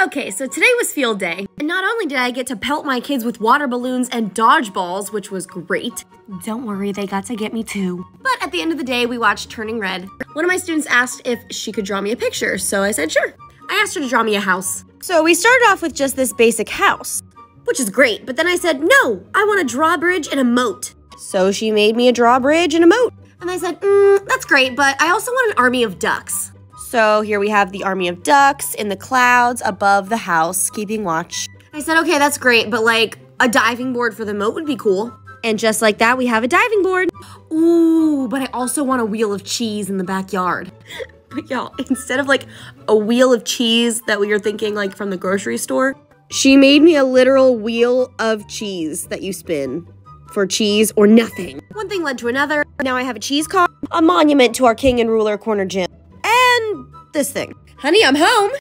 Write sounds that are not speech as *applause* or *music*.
Okay, so today was field day. And not only did I get to pelt my kids with water balloons and dodgeballs, which was great, don't worry, they got to get me too. But at the end of the day, we watched Turning Red. One of my students asked if she could draw me a picture, so I said sure. I asked her to draw me a house. So we started off with just this basic house, which is great, but then I said, no, I want a drawbridge and a moat. So she made me a drawbridge and a moat. And I said, mm, that's great, but I also want an army of ducks. So here we have the army of ducks in the clouds above the house, keeping watch. I said, okay, that's great, but like a diving board for the moat would be cool. And just like that, we have a diving board. Ooh, but I also want a wheel of cheese in the backyard. *laughs* But y'all, instead of like a wheel of cheese that we were thinking like from the grocery store, she made me a literal wheel of cheese that you spin for cheese or nothing. One thing led to another. Now I have a cheese car, a monument to our king and ruler corner gym, this thing. Honey, I'm home.